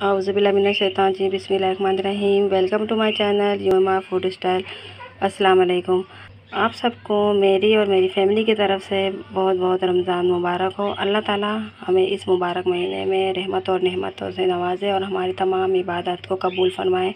अज़बिल्लाशैतान जी बिस्मिल्लाहिर्रहमानिर्रहीम। Welcome to my channel योमा फ़ूड स्टाइल। अस्सलाम वालेकुम आप सबको मेरी और मेरी फैमिली की तरफ़ से बहुत बहुत रमज़ान मुबारक हो। अल्लाह ताला हमें इस मुबारक महीने में रहमत और नहमतों से नवाजे और हमारी तमाम इबादत को कबूल फरमाए।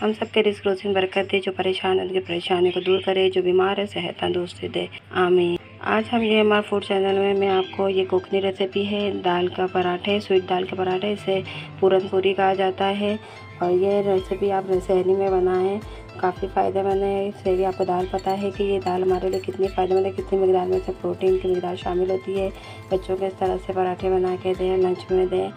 हम सब के रिस्क रोज़ी बरकत दे, जो परेशान है उनकी परेशानी को दूर करे, जो बीमार है, सेहत तंदुरुस्ती दे। आमीन। आज हम ये हमारे फ़ूड चैनल में, मैं आपको ये कोकनी रेसिपी है, दाल का पराठे स्वीट दाल के पराठे, इसे पूरन पूरी कहा जाता है। और ये रेसिपी आप शहरी में बनाएँ, काफ़ी फ़ायदेमंद है। इसलिए आपको दाल पता है कि ये दाल हमारे लिए कितनी फ़ायदेमंद है, कितनी मकदार में से प्रोटीन की मकदार शामिल होती है। बच्चों को इस तरह से पराठे बना के दें लंच में दें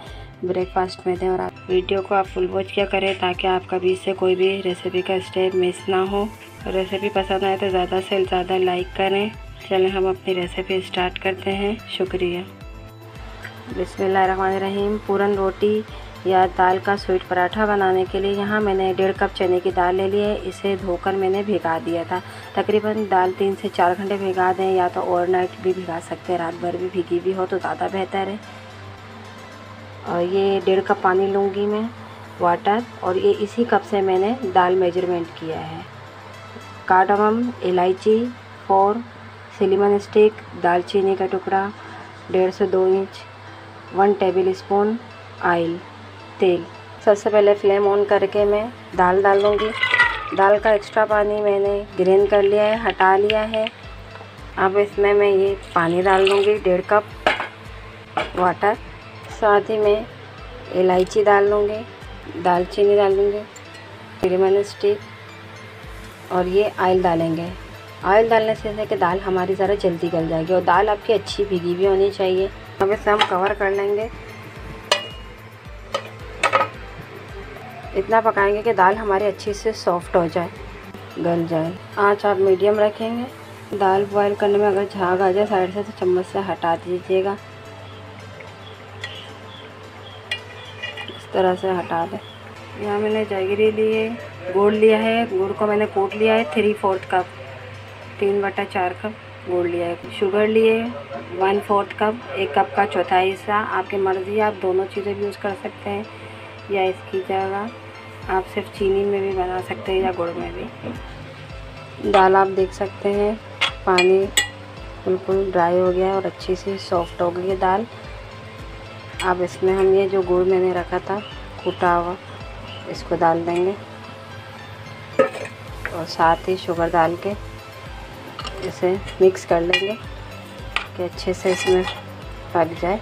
ब्रेकफास्ट में दें। और आप वीडियो को आप फुल वॉच किया करें, ताकि आपका बीच से कोई भी रेसिपी का स्टेप मिस ना हो। रेसिपी पसंद आए तो ज़्यादा से ज़्यादा लाइक करें। चलें हम अपनी रेसिपी स्टार्ट करते हैं। शुक्रिया। बिसमीम पूरन रोटी या दाल का स्वीट पराठा बनाने के लिए यहाँ मैंने डेढ़ कप चने की दाल ले ली है। इसे धोकर मैंने भिगा दिया था। तकरीबन दाल तीन से चार घंटे भिगा दें या तो ओवरनाइट भी भिगा सकते हैं। रात भर भी भिगी भी हो तो ज़्यादा बेहतर है। और ये डेढ़ कप पानी लूँगी मैं वाटर और ये इसी कप से मैंने दाल मेज़रमेंट किया है। कार्डमम, इलायची, फोर सिलीमन स्टिक, दालचीनी का टुकड़ा, डेढ़ से दो inch, one tablespoon oil, तेल। सबसे पहले फ्लेम ऑन करके मैं दाल डाल लूँगी दाल का एक्स्ट्रा पानी मैंने ग्रेन कर लिया है, हटा लिया है। अब इसमें मैं ये पानी डाल लूँगी डेढ़ कप वाटर साथ ही मैं इलायची डाल लूँगी दालचीनी डाल लूँगी सिलीमन स्टिक और ये आयल डालेंगे। ऑयल डालने से कि दाल हमारी ज़रा जल्दी गल जाएगी और दाल आपकी अच्छी भीगी भी होनी चाहिए। अब इसे हम कवर कर लेंगे। इतना पकाएँगे कि दाल हमारी अच्छे से सॉफ्ट हो जाए, गल जाए। आँच आप मीडियम रखेंगे। दाल बॉयल करने में अगर झाग आ जाए साइड से तो चम्मच से हटा दीजिएगा। इस तरह से हटा दें। यहाँ मैंने जगरी लिए गुड़ लिया है। गुड़ को मैंने कूट लिया है थ्री फोर्थ कप तीन बटा चार कप गुड़ लिया है। शुगर लिए, वन फोर्थ कप, एक कप का चौथा हिस्सा। आपकी मर्ज़ी, आप दोनों चीज़ें भी यूज़ कर सकते हैं। या इसकी जगह आप सिर्फ़ चीनी में भी बना सकते हैं या गुड़ में भी। दाल आप देख सकते हैं, पानी बिल्कुल ड्राई हो गया है और अच्छी सी सॉफ्ट हो गई है दाल। अब इसमें हम ये जो गुड़ मैंने रखा था कूटा हुआ इसको डाल देंगे। और साथ ही शुगर डाल के इसे मिक्स कर लेंगे कि अच्छे से इसमें पक जाए।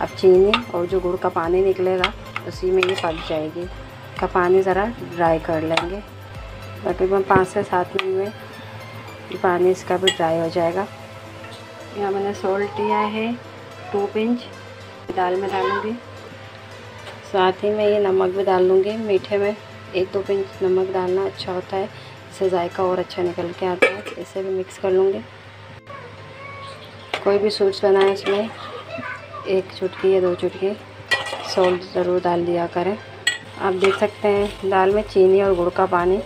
अब चीनी और जो गुड़ का पानी निकलेगा, उसी में ये पक जाएगी। का पानी ज़रा ड्राई कर लेंगे। तकरीबन पाँच से सात मिनट में पानी इसका भी ड्राई हो जाएगा। यहाँ मैंने सोल्ट लिया है टू पिंच दाल में डालूँगी। साथ ही मैं ये नमक भी डाल लूँगी। मीठे में एक दो पिंच नमक डालना अच्छा होता है। इससे जायका और अच्छा निकल के आता है इसे भी मिक्स कर लूँगी। कोई भी सूट्स बनाए इसमें, एक चुटकी या दो चुटकी सॉल्ट ज़रूर डाल दिया करें। आप देख सकते हैं, दाल में चीनी और गुड़ का पानी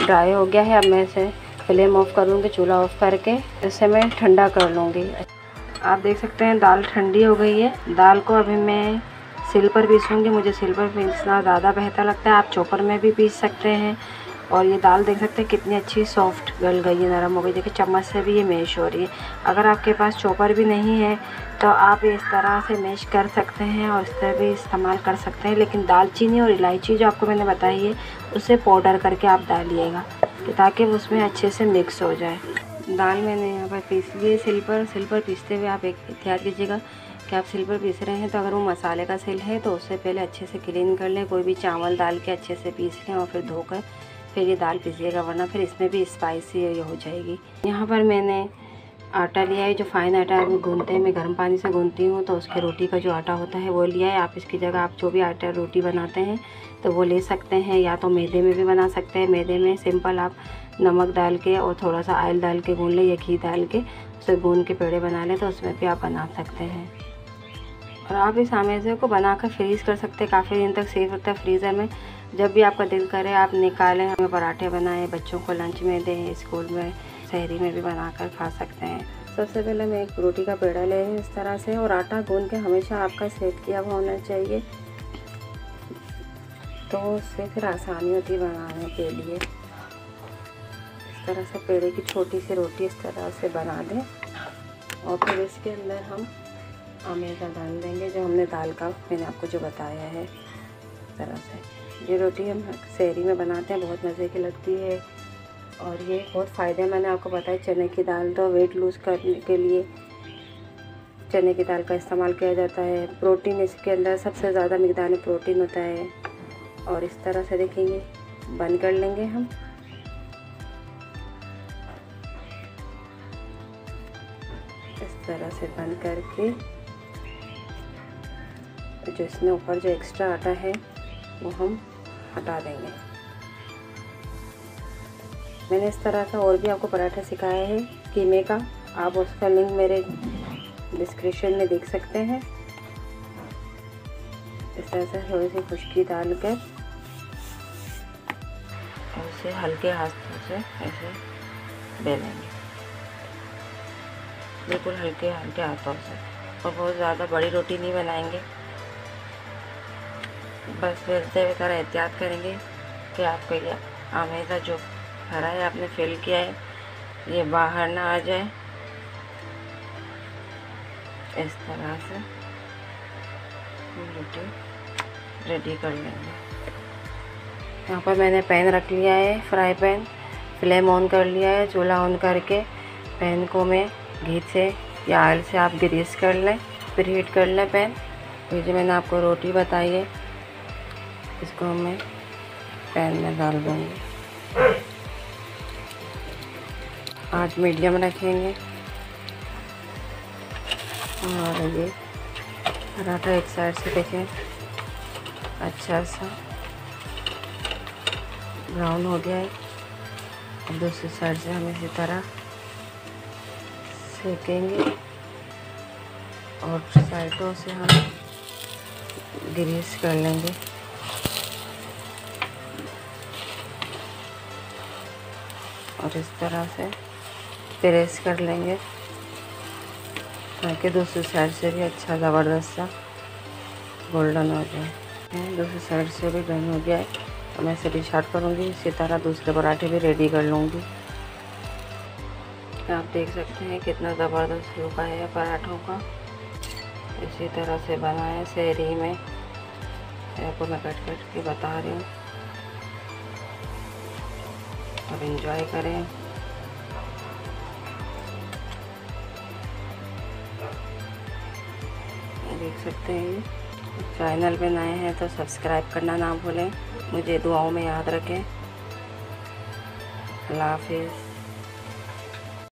ड्राई हो गया है। अब मैं इसे फ्लेम ऑफ़ कर लूँगी, चूल्हा ऑफ़ करके, इसे मैं ठंडा कर लूँगी। आप देख सकते हैं, दाल ठंडी हो गई है। दाल को अभी मैं सिल पर पीसूँगी। मुझे सिल पर पीसना ज़्यादा बेहतर लगता है। आप चॉपर में भी पीस सकते हैं। और ये दाल देख सकते हैं कितनी अच्छी सॉफ्ट गल गई है, नरम हो गई। देखिए, चम्मच से भी ये मैश हो रही है। अगर आपके पास चॉपर भी नहीं है तो आप इस तरह से मैश कर सकते हैं और इस तरह भी इस्तेमाल कर सकते हैं। लेकिन दालचीनी और इलायची जो आपको मैंने बताई है, उसे पाउडर करके आप डालिएगा ताकि उसमें अच्छे से मिक्स हो जाए। दाल मैंने यहाँ पर पीस लिए सिल पर सिल पर पीसते हुए आप एक ध्यान कीजिएगा कि आप सिल पर पीस रहे हैं तो अगर वो मसाले का सिल है तो उससे पहले अच्छे से क्लीन कर लें, कोई भी चावल डाल के अच्छे से पीस लें और फिर धोकर फिर ये दाल पीसिएगा, वरना फिर इसमें भी स्पाइसी ये हो जाएगी। यहाँ पर मैंने आटा लिया है, जो फाइन आटा है गूंदते हैं। मैं गर्म पानी से गूंदती हूँ तो उसके रोटी का जो आटा होता है, वो लिया है। आप इसकी जगह, आप जो भी आटा रोटी बनाते हैं तो वो ले सकते हैं, या तो मैदे में भी बना सकते हैं। मैदे में सिंपल आप नमक डाल के और थोड़ा सा ऑयल डाल के गून लें, या घी डाल के, उसे गून के पेड़े बना लें तो उसमें भी आप बना सकते हैं। और आप इस आमेजे को बनाकर फ्रीज़ कर सकते हैं। काफ़ी दिन तक सेफ़ रखता है। फ्रीज़र में जब भी आपका दिल करे, आप निकालें, हमें पराठे बनाएँ, बच्चों को लंच में दें स्कूल में, शहरी में भी बनाकर खा सकते हैं। सबसे पहले मैं एक रोटी का पेड़ा ले इस तरह से और आटा गून के हमेशा आपका सेट किया हुआ होना चाहिए। तो उससे फिर आसानी होती है बनाने के लिए। इस तरह से पेड़े की छोटी सी रोटी इस तरह से बना दें और फिर इसके अंदर हम अमेज़ा डाल देंगे जो हमने दाल का मैंने आपको जो बताया है। इस तरह से। ये रोटी हम शहरी में बनाते हैं, बहुत मज़े की लगती है। और ये बहुत फ़ायदे मैंने आपको बताया चने की दाल तो वेट लूज़ करने के लिए चने की दाल का इस्तेमाल किया जाता है। प्रोटीन इसके अंदर सबसे ज़्यादा मकदार में प्रोटीन होता है। और इस तरह से देखेंगे बंद कर लेंगे हम। इस तरह से बंद करके जो इसमें ऊपर जो एक्स्ट्रा आटा है वो हम हटा देंगे। मैंने इस तरह का और भी आपको पराठा सिखाया है, कीमे का। आप उसका लिंक मेरे डिस्क्रिप्शन में देख सकते हैं। इस तरह से थोड़ी सी खुशकी डालकर और उसे हल्के हाथों से ऐसे बेलेंगे। बिल्कुल हल्के हल्के हाथों से। और बहुत ज़्यादा बड़ी रोटी नहीं बनाएँगे। बस बेलते हुए थोड़ा एहतियात करेंगे कि आपको ये आमेजा जो भरा है, आपने फिल किया है, ये बाहर ना आ जाए। इस तरह से रोटी रेडी कर लेंगे। यहाँ पर मैंने पैन रख लिया है फ्राई पैन फ्लेम ऑन कर लिया है, चूल्हा ऑन करके पैन को मैं घी से या ऑयल से आप ग्रीस कर लें, फिर हीट कर लें पैन फिर जो मैंने आपको रोटी बताई है। इसको मैं पैन में डाल दूँगी। आज मीडियम रखेंगे। और ये पराठा एक साइड से देखें। अच्छा सा ब्राउन हो गया है। और दूसरी साइड से हम इसी तरह सेकेंगे। और साइडों से हम ग्रीस कर लेंगे। और इस तरह से प्रेस कर लेंगे, ताकि दूसरी साइड से भी अच्छा ज़बरदस्त सा गोल्डन हो जाए। दूसरी साइड से भी डन हो गया है। तो मैं इसे डिशार्ट करूँगी, इसी तरह दूसरे पराठे भी रेडी कर लूँगी। आप देख सकते हैं कितना ज़बरदस्त लुका है पराठों का। इसी तरह से बना है शहरी में। आपको मैं कट कट के बता रही हूँ। अब इंजॉय करें। देख सकते हैं। चैनल पे नए हैं तो सब्सक्राइब करना ना भूलें। मुझे दुआओं में याद रखें। अल्लाह हाफिज़।